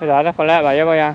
好，那我来吧，要不要？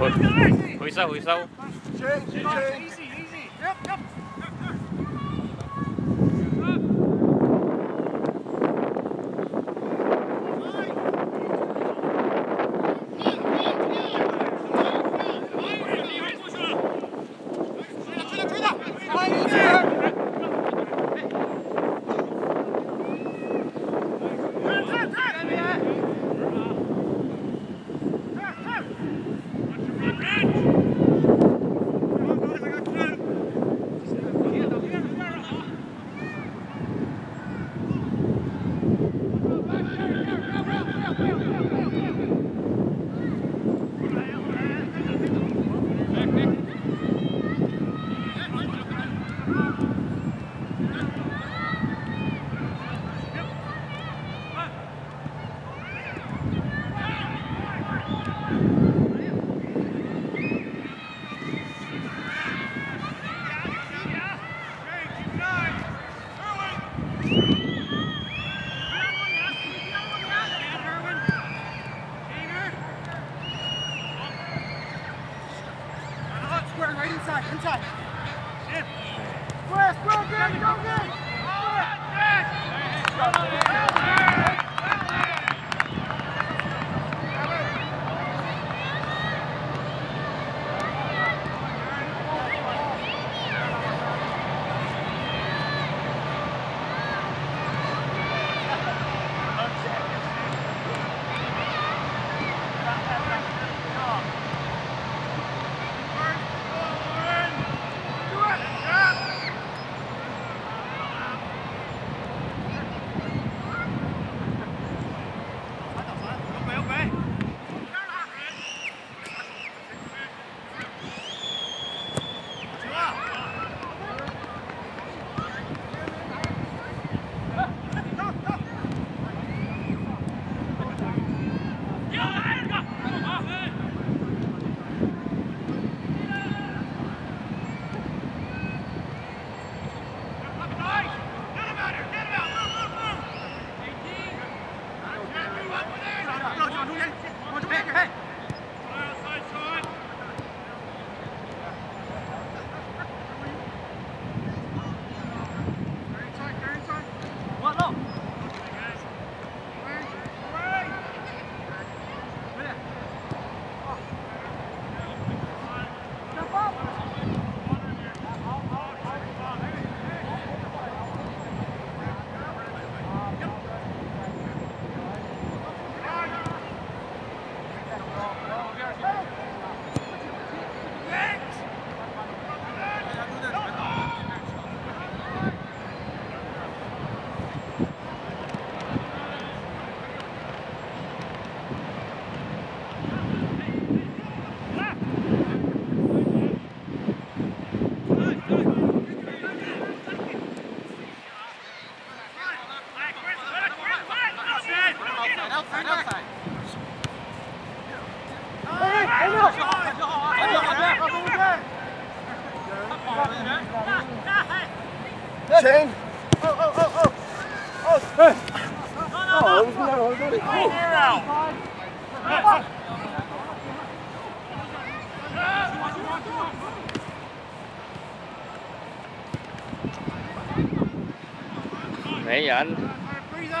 回收回收。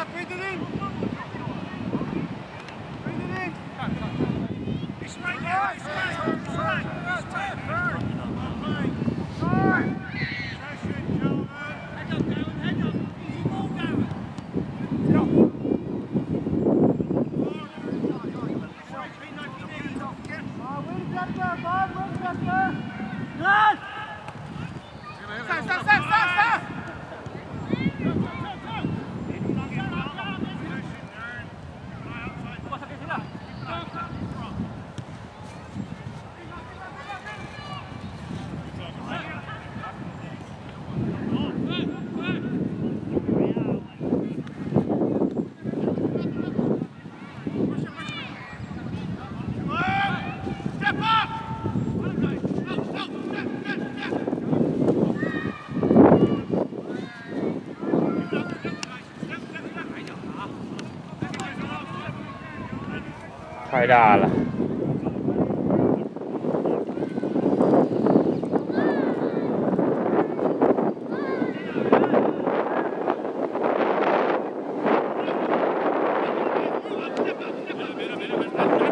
Out, breathe it in. Breathe it in. It's right it's right. It's right. It's. Right. pedala Bene, bene, bene, bene.